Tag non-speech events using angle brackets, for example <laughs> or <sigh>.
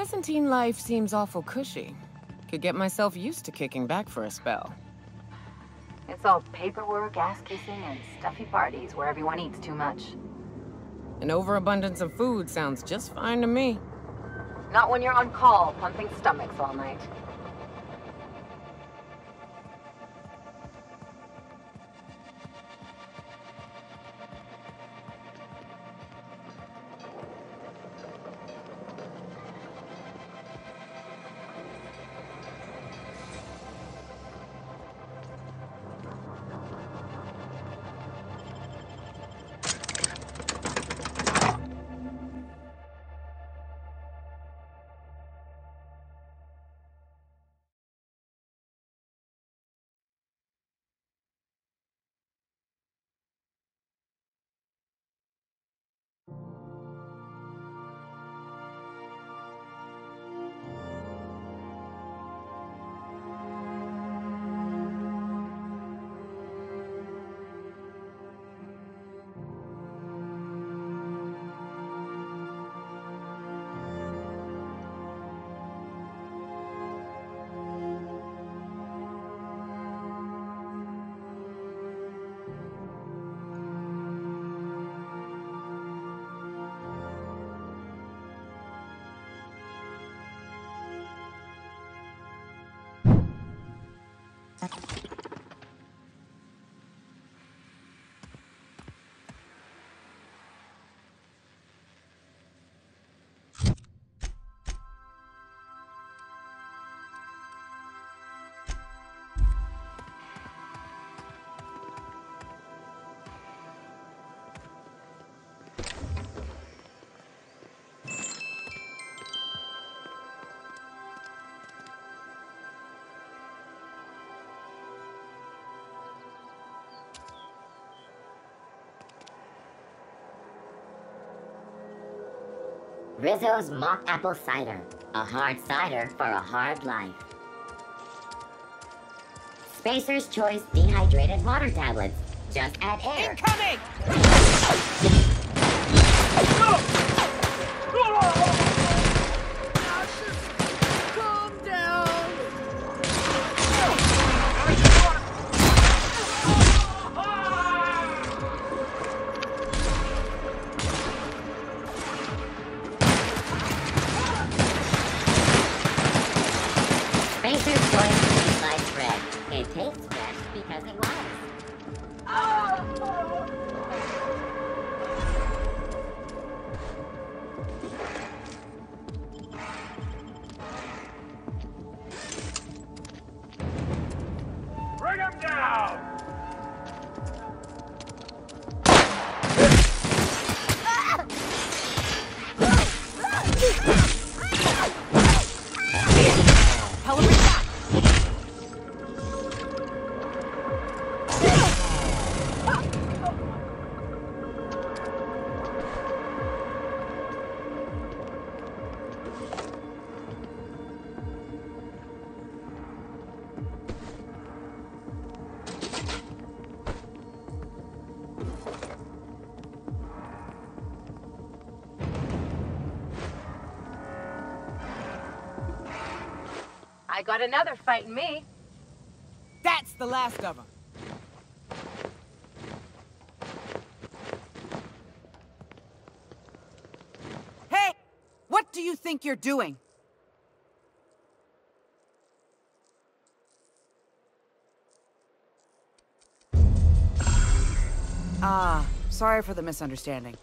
Byzantine life seems awful cushy. Could get myself used to kicking back for a spell. It's all paperwork, ass kissing, and stuffy parties where everyone eats too much. An overabundance of food sounds just fine to me. Not when you're on call, pumping stomachs all night. Rizzo's Mock Apple Cider. A hard cider for a hard life. Spacer's Choice Dehydrated Water Tablets. Just add air. Incoming! Calm <laughs> I got another fighting me. That's the last of them. Hey! What do you think you're doing? Ah, sorry for the misunderstanding.